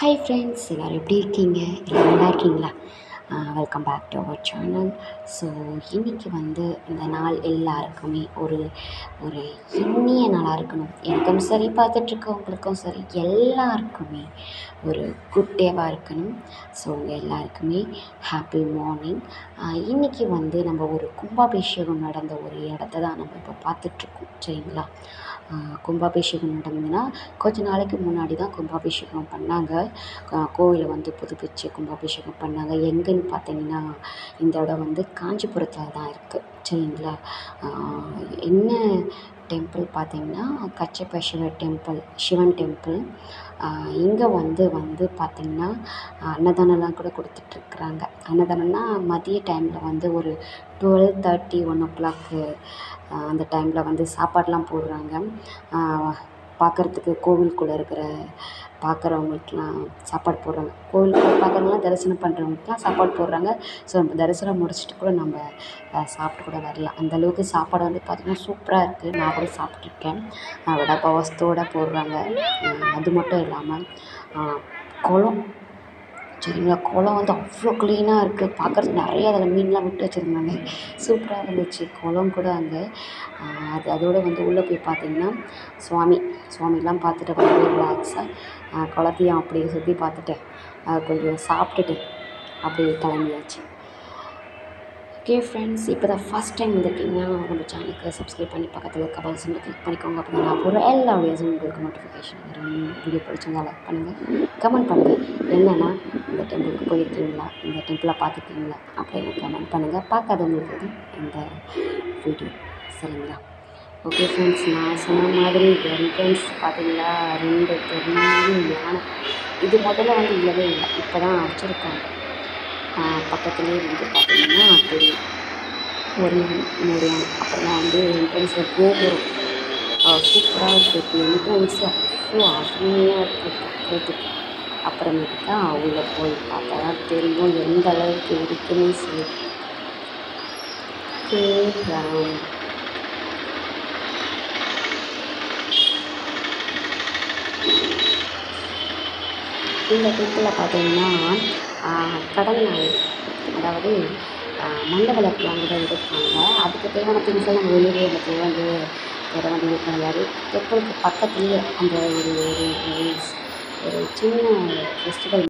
Hi friends எல்லோரும் எப்படி இருக்கீங்க? எல்லாம் நல்லா இருக்கீங்களா? Welcome back to our channel so இன்றைக்கி வந்து இந்த நாள் எல்லாருக்குமே ஒரு ஒரு இனிய நாளாக இருக்கணும். எனக்கும் சரி பார்த்துட்ருக்கவங்களுக்கும் சரி எல்லாருக்குமே ஒரு குட் டேவாக இருக்கணும். ஸோ உங்கள் எல்லாருக்குமே ஹாப்பி மார்னிங் இன்றைக்கி வந்து நம்ம ஒரு கும்பாபிஷேகம் நடந்த ஒரு இடத்த தான் நம்ம இப்போ பார்த்துட்ருக்கோம். சரிங்களா? கும்பாபிஷேகம் நடந்ததுன்னா கொஞ்ச நாளைக்கு முன்னாடி தான் கும்பாபிஷேகம் பண்ணாங்க. கோவிலை வந்து புதுப்பிச்சு கும்பாபிஷேகம் பண்ணாங்க. எங்கேன்னு பார்த்தீங்கன்னா இந்த இடம் வந்து காஞ்சிபுரத்தில் தான் இருக்குது சரிங்களா? என்ன டெம்பிள் பார்த்தீங்கன்னா கச்சப்ப சிவ டெம்பிள் சிவன் டெம்பிள் இங்கே வந்து வந்து பார்த்திங்கன்னா அன்னதானம்லாம் கூட கொடுத்துட்ருக்குறாங்க. அன்னதானம்னா மதிய டைமில் வந்து ஒரு twelve thirty one o'clock அந்த டைமில் வந்து சாப்பாடெலாம் போடுறாங்க. பார்க்குறதுக்கு கோவிலுக்குள்ளே இருக்கிற பார்க்குறவங்களுக்குலாம் சாப்பாடு போடுறாங்க. கோவிலுக்குள்ளே பார்க்குறவங்களாம் தரிசனம் பண்ணுறவங்களுக்குலாம் சாப்பாடு போடுறாங்க. ஸோ நம்ம தரிசனம் முடிச்சுட்டு கூட நம்ம சாப்பிட்டு கூட வரலாம். அந்தளவுக்கு சாப்பாடு வந்து பார்த்திங்கன்னா சூப்பராக இருக்குது நான் கூட சாப்பிட்ருக்கேன் வடை பாவசத்தோடு போடுறாங்க. அது மட்டும் இல்லாமல் குளம் சரிங்களா குளம் வந்து அவ்வளோ க்ளீனாக இருக்குது பார்க்குறதுக்கு நிறைய அதில் மீன்லாம் விட்டு வச்சுருந்தாங்க. சூப்பராக இருந்துச்சு. குளம் கூட அங்கே. அது அதோடு வந்து உள்ளே போய் பார்த்திங்கன்னா சுவாமி. சுவாமிலாம் பார்த்துட்டு ரொம்ப ரிலாக்ஸாக குளத்தையும் அப்படியே சுற்றி பார்த்துட்டு கொஞ்சம் சாப்பிட்டுட்டு அப்படியே கிளம்பியாச்சு. ஓகே ஃப்ரெண்ட்ஸ் இப்போ தான் ஃபஸ்ட் டைம் வந்துருக்கீங்க. நம்ம சேனலுக்கு சப்ஸ்கிரைப் பண்ணி பக்கத்தில் இருக்க பெல் கிளிக் பண்ணிக்கோங்க. அப்போ நான் போகிற எல்லா வீடியோஸும் உங்களுக்கு நோட்டிஃபிகேஷன் வரும். வீடியோ பிடிச்சிருந்தா லைக் பண்ணுங்கள் கமெண்ட் பண்ணுங்கள் என்னென்னா இந்த டெம்பிளுக்கு போயிருக்கீங்களா? இந்த டெம்பிளை பார்த்துருக்கீங்களா? அப்படின்னு கமெண்ட் பண்ணுங்கள் பார்க்காதவங்களுக்கு இந்த வீடியோ சரிங்களா? ஓகே ஃப்ரெண்ட்ஸ் நான் சொன்ன மாதிரி என்ட்ரன்ஸ் பார்த்தீங்களா? ரெண்டு பெரிய யானை இது முதல்ல வந்து இல்லவே இல்லை. இப்போ தான் வச்சுருக்காங்க பக்கத்துலேயே வந்து பார்த்திங்கன்னா தெரியும் ஒரு இன்னொரு அப்புறமா வந்து என்ட்ரன்ஸில் கோபுரம் சூப்பராக இருக்குது என்ட்ரன்ஸ் அவ்வளோ அருமையாக இருக்குது பார்க்குறதுக்கு. அப்புறமேட்டு தான் உள்ளே போய் பார்த்தா தான் தெரியும் எந்த அளவுக்கு இருக்குன்னு சொல்லி. இந்த டெம்பிளில் பார்த்தீங்கன்னா கடல் நாள் அதாவது மண்ட விளக்குலாம் கூட எடுப்பாங்க. அதுக்கு தேவையான திங்ஸ் எல்லாம் வெளியே எனக்கு வந்து வேறு வந்து கிடையாது டெம்பிளுக்கு பக்கத்துலேயே அந்த ஒரு ஒரு ஒரு சின்ன ஃபெஸ்டிவல்